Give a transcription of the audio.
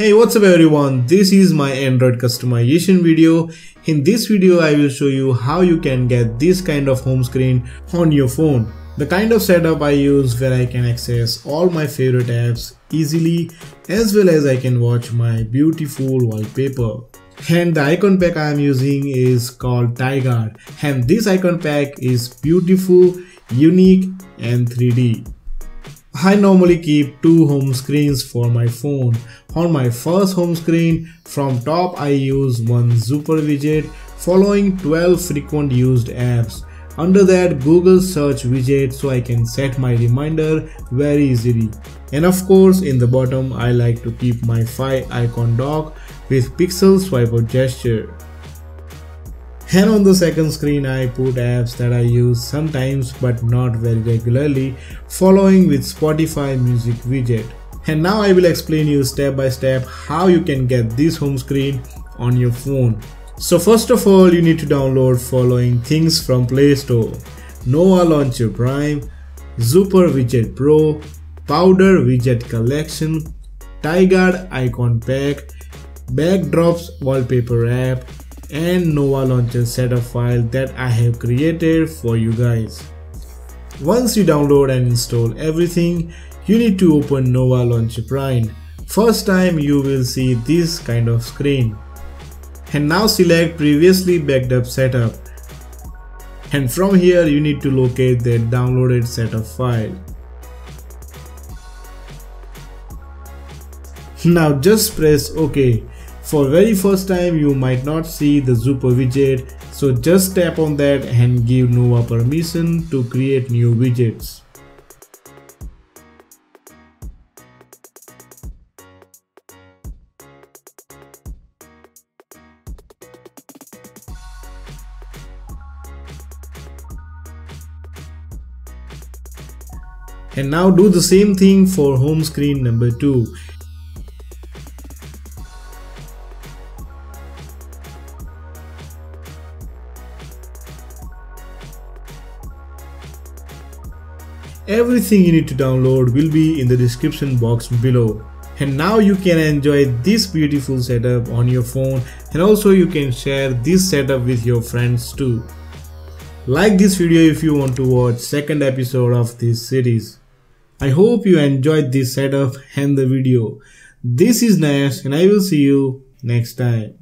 Hey what's up everyone? This is my android customization video. In this video I will show you how you can get this kind of home screen on your phone. The kind of setup I use where I can access all my favorite apps easily as well as I can watch my beautiful wallpaper. And the icon pack I am using is called Tiger. And this icon pack is beautiful unique and 3D I normally keep two home screens for my phone. On my first home screen, from top I use one Zooper widget following 12 frequent used apps. Under that Google search widget so I can set my reminder very easily. And of course in the bottom I like to keep my 5 icon dock with pixel swiper gesture. And on the second screen I put apps that I use sometimes but not very regularly following with Spotify music widget. And now I will explain you step by step how you can get this home screen on your phone. So first of all you need to download following things from Play Store. Nova Launcher Prime, Zooper Widget Pro, Powder Widget Collection, TiGuard Icon Pack, Backdrops Wallpaper app, and Nova Launcher setup file that I have created for you guys. Once you download and install everything, you need to open Nova Launcher Prime. First time you will see this kind of screen. And now select previously backed up setup. And from here you need to locate the downloaded setup file. Now just press OK for very first time you might not see the Zooper widget so just tap on that and give Nova permission to create new widgets. And now do the same thing for home screen number 2 Everything you need to download will be in the description box below. And now you can enjoy this beautiful setup on your phone and also you can share this setup with your friends too. Like this video if you want to watch second episode of this series. I hope you enjoyed this setup and the video. This is Nash and I will see you next time.